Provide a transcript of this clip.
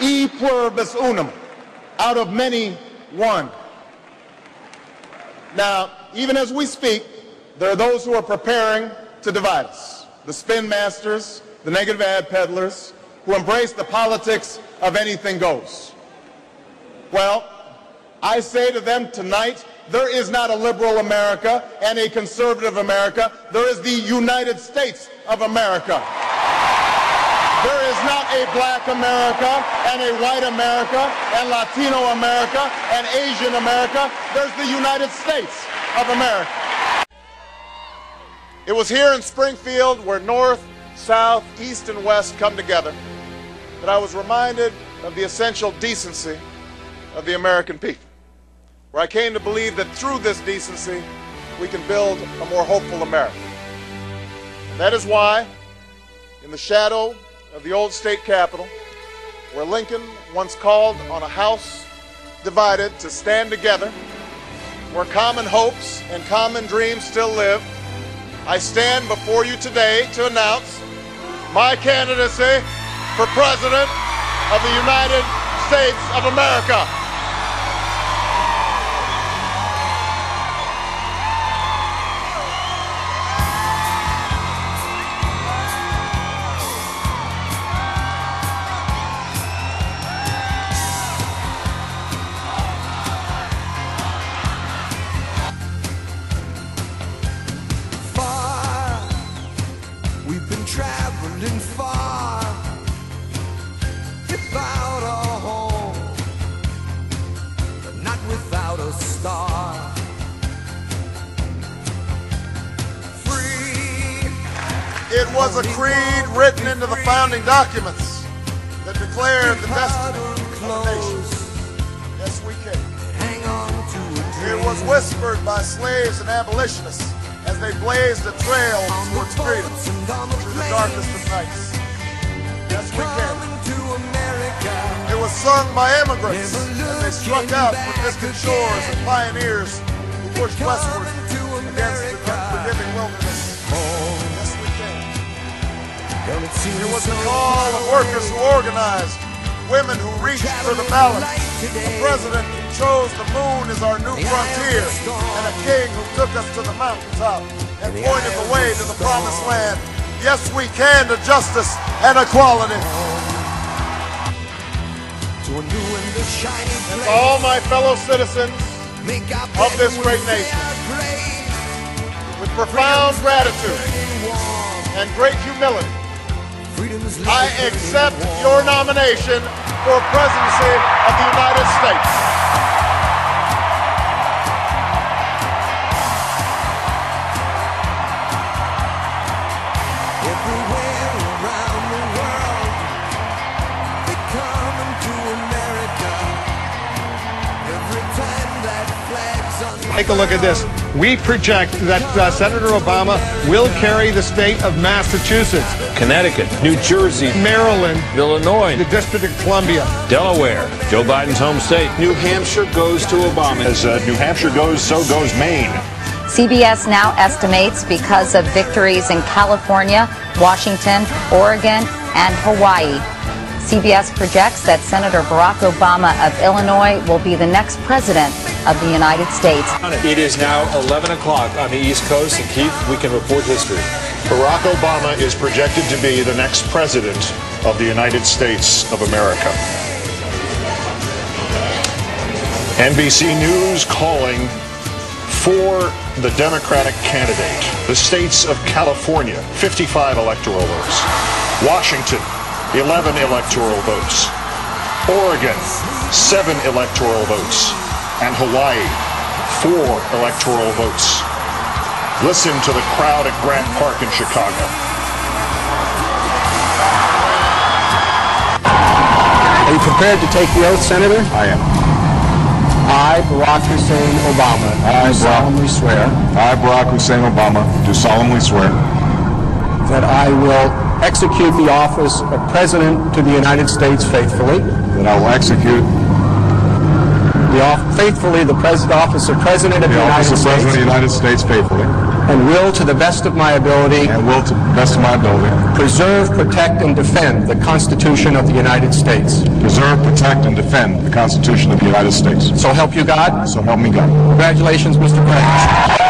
E pluribus unum, out of many, one. Now, even as we speak, there are those who are preparing to divide us. The spin masters, the negative ad peddlers, who embrace the politics of anything goes. Well, I say to them tonight, there is not a liberal America and a conservative America. There is the United States of America. There is not a black America and a white America and Latino America and Asian America. There's the United States of America. It was here in Springfield where North, South, East, and West come together that I was reminded of the essential decency of the American people. Where I came to believe that through this decency, we can build a more hopeful America. And that is why, in the shadow of the old state capitol, where Lincoln once called on a house divided to stand together, where common hopes and common dreams still live, I stand before you today to announce my candidacy for President of the United States of America. We've been traveling far without a home, but not without a star. Free, It was a creed written into the founding documents that declared the destiny of the nation. Yes, we can. hang on to a It was whispered by slaves and abolitionists as they blazed a trail towards freedom and the through the darkest of nights. Yes, we can. To America. It was sung by immigrants as they struck out from distant shores and pioneers who pushed westward to against the unforgiving wilderness. Yes, we can. It It was the call of workers who organized, women who reached for the ballot, a president chose the moon as our new frontier, and a king who took us to the mountaintop and pointed the way to the promised land. Yes, we can to justice and equality. To a new and to all my fellow citizens, of this great nation. with profound gratitude and great humility, I accept your nomination for presidency of the United States. Everywhere Take a look at this. We project that uh, Senator Obama will carry the state of Massachusetts, Connecticut, New Jersey, Maryland, Illinois, the District of Columbia. Delaware, Joe Biden's home state. New Hampshire goes to Obama. As uh, New Hampshire goes, so goes Maine. CBS now estimates because of victories in California, Washington, Oregon, and Hawaii. CBS projects that Senator Barack Obama of Illinois will be the next president of the United States. It is now 11 o'clock on the East Coast, and Keith, we can report history. Barack Obama is projected to be the next president of the United States of America. NBC News calling for the Democratic candidate. The states of California, 55 electoral votes. Washington, 11 electoral votes. Oregon, 7 electoral votes. And Hawaii, 4 electoral votes. Listen to the crowd at Grant Park in Chicago. Are you prepared to take the oath, Senator? I am. I, Barack Hussein Obama, I, do solemnly swear I, Barack Hussein Obama, do solemnly swear that I will execute the office of President to the United States faithfully, that I will execute the off- faithfully the pres- office of President of the, the United office of States President of the United States faithfully, and will, to the best of my ability, and will to the best of my ability preserve, protect, and defend the Constitution of the United States. preserve, protect, and defend the Constitution of the United States. So help you God. So help me God. Congratulations, Mr. President.